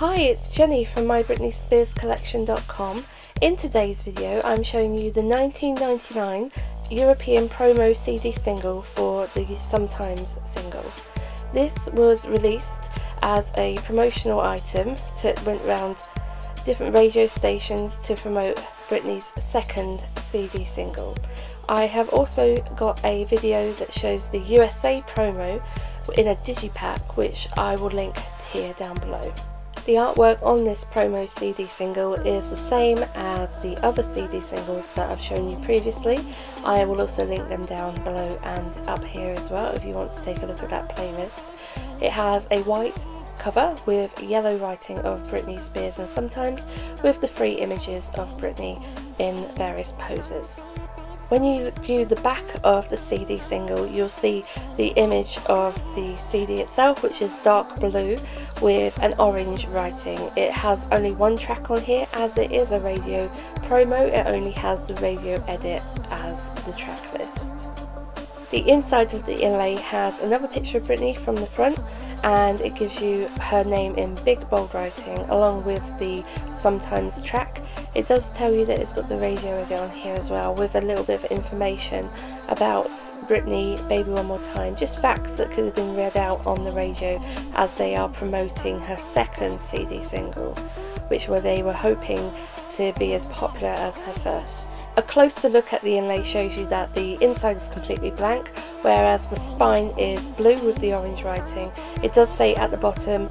Hi, it's Jenny from MyBritneySpearsCollection.com. In today's video, I'm showing you the 1999 European promo CD single for the Sometimes single. This was released as a promotional item that went around different radio stations to promote Britney's second CD single. I have also got a video that shows the USA promo in a digipack which I will link here down below. The artwork on this promo CD single is the same as the other CD singles that I've shown you previously. I will also link them down below and up here as well if you want to take a look at that playlist. It has a white cover with yellow writing of Britney Spears and sometimes with the three images of Britney in various poses. When you view the back of the CD single, you'll see the image of the CD itself, which is dark blue with an orange writing. It has only one track on here, as it is a radio promo, it only has the radio edit as the track list. The inside of the inlay has another picture of Britney from the front and it gives you her name in big bold writing along with the sometimes track. It does tell you that it's got the radio edit on here as well with a little bit of information about Britney, Baby One More Time, just facts that could have been read out on the radio as they are promoting her second CD single, which were they were hoping to be as popular as her first. A closer look at the inlay shows you that the inside is completely blank, whereas the spine is blue with the orange writing. It does say at the bottom,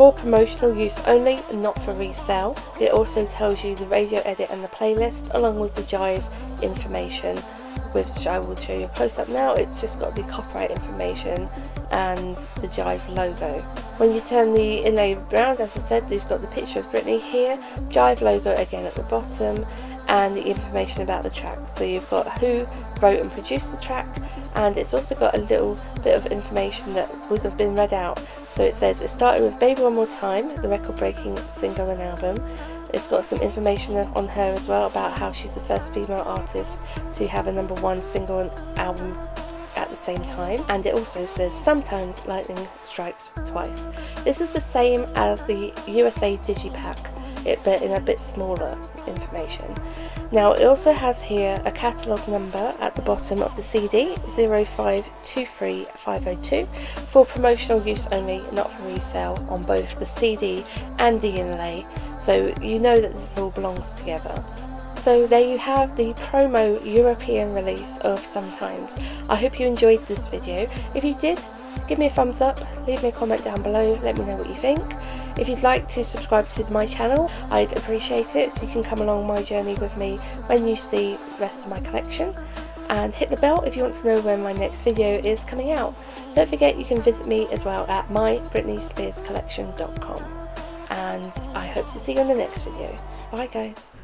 for promotional use only, and not for resale. It also tells you the radio edit and the playlist, along with the Jive information, which I will show you a close up now. It's just got the copyright information and the Jive logo. When you turn the inlay around, as I said, they've got the picture of Britney here, Jive logo again at the bottom, and the information about the track. So you've got who wrote and produced the track, and it's also got a little bit of information that would have been read out. So it says it started with Baby One More Time, the record breaking single and album. It's got some information on her as well about how she's the first female artist to have a number one single and album at the same time and it also says sometimes lightning strikes twice. This is the same as the USA Digipack it but in a bit smaller information. Now it also has here a catalogue number at the bottom of the CD 0523502 for promotional use only, not for resale on both the CD and the inlay so you know that this all belongs together. So there you have the promo European release of Sometimes. I hope you enjoyed this video. If you did, give me a thumbs up, leave me a comment down below, let me know what you think. If you'd like to subscribe to my channel, I'd appreciate it so you can come along my journey with me when you see the rest of my collection. And hit the bell if you want to know when my next video is coming out. Don't forget you can visit me as well at mybritneyspearscollection.com. And I hope to see you in the next video. Bye guys.